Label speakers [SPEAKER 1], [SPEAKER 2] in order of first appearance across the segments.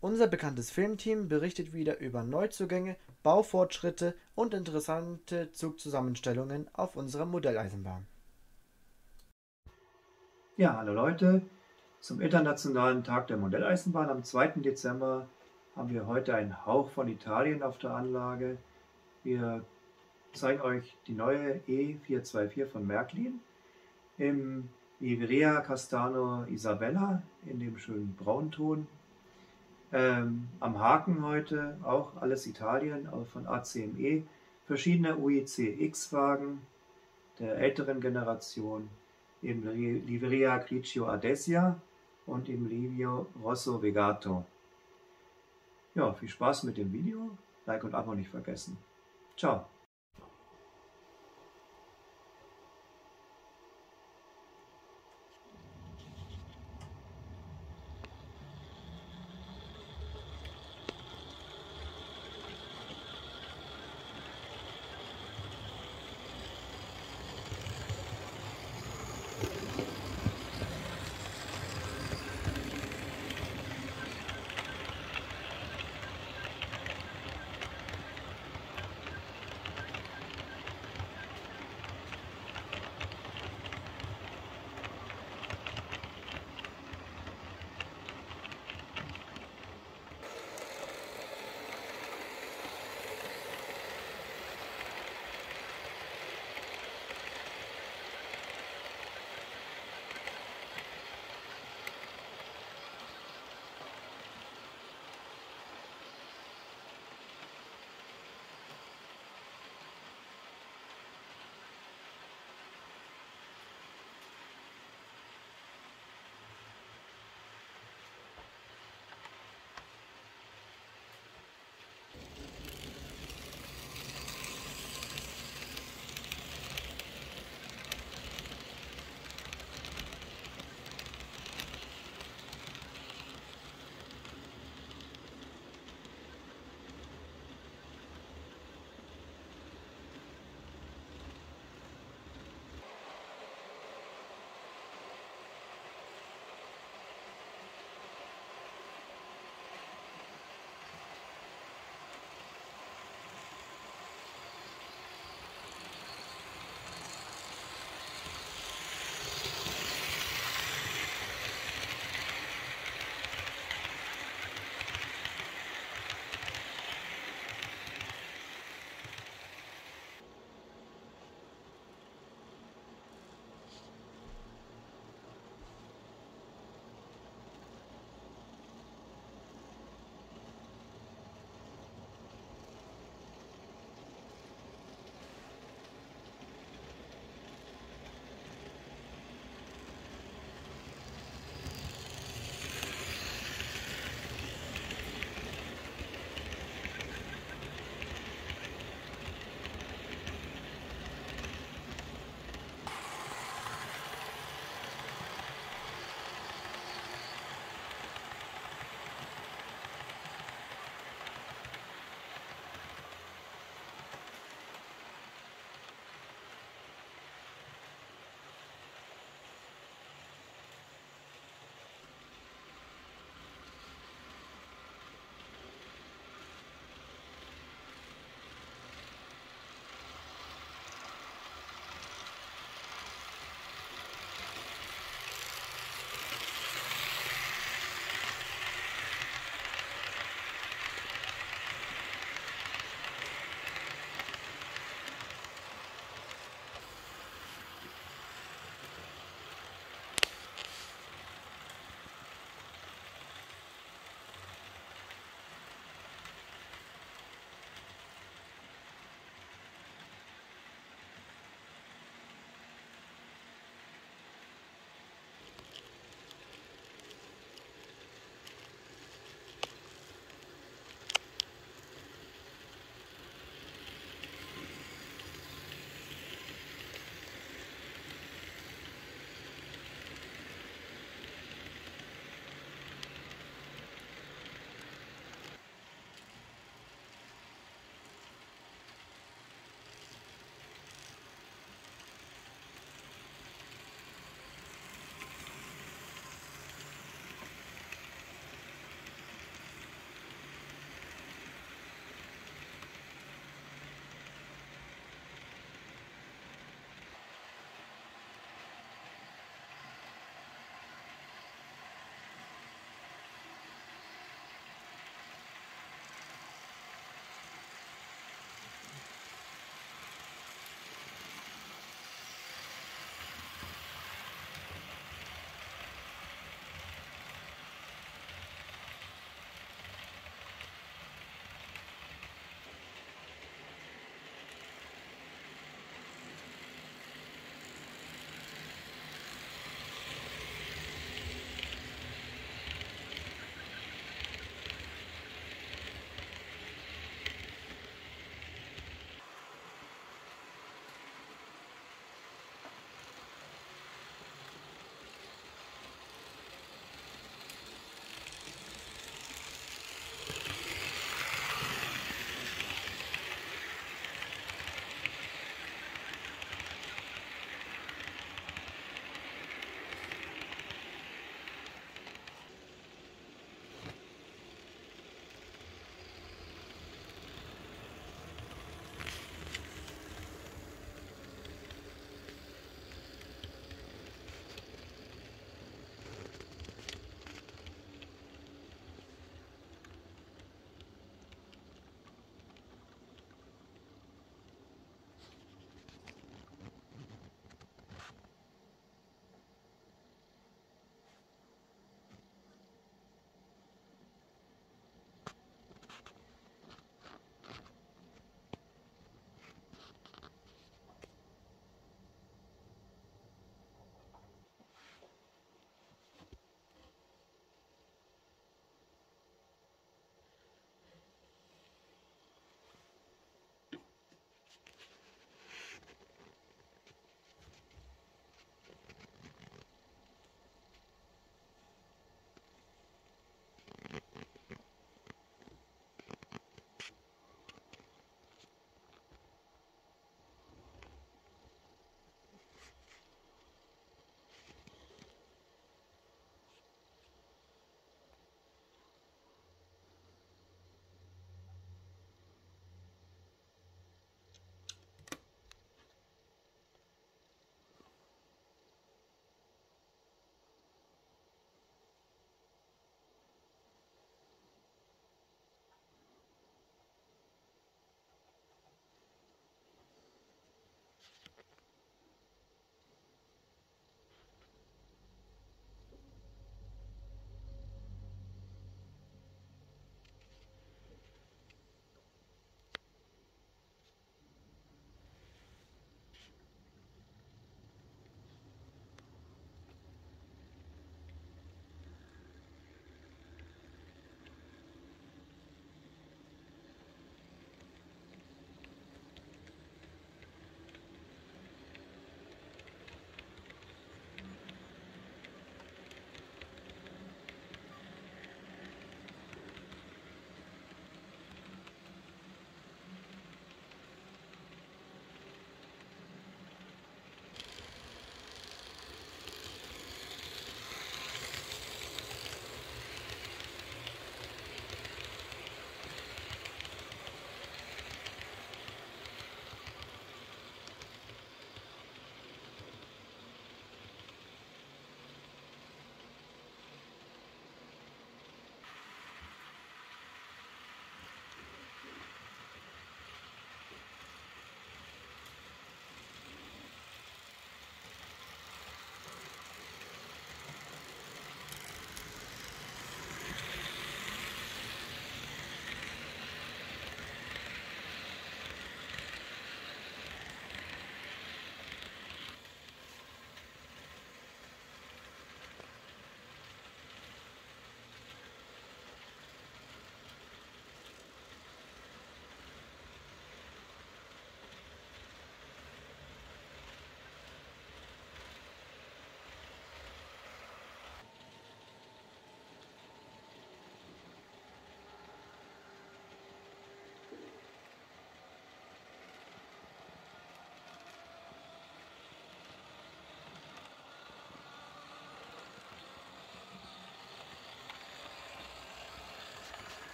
[SPEAKER 1] Unser bekanntes Filmteam berichtet wieder über Neuzugänge, Baufortschritte und interessante Zugzusammenstellungen auf unserer Modelleisenbahn.
[SPEAKER 2] Ja, hallo Leute. Zum Internationalen Tag der Modelleisenbahn am 2. Dezember haben wir heute einen Hauch von Italien auf der Anlage. Wir zeigen euch die neue E424 von Märklin im Livrea Castano Isabella in dem schönen Braunton. Ähm, am Haken heute auch alles Italien von ACME, verschiedene UIC X-Wagen der älteren Generation, im Livrea Grigio Adesia und im Livio Rosso Vegato. Ja, viel Spaß mit dem Video, Like und Abo nicht vergessen. Ciao.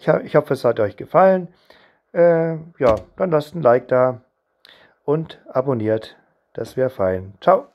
[SPEAKER 2] Ich, ich hoffe, es hat euch gefallen. Äh, ja, dann lasst ein Like da und abonniert. Das wäre fein. Ciao.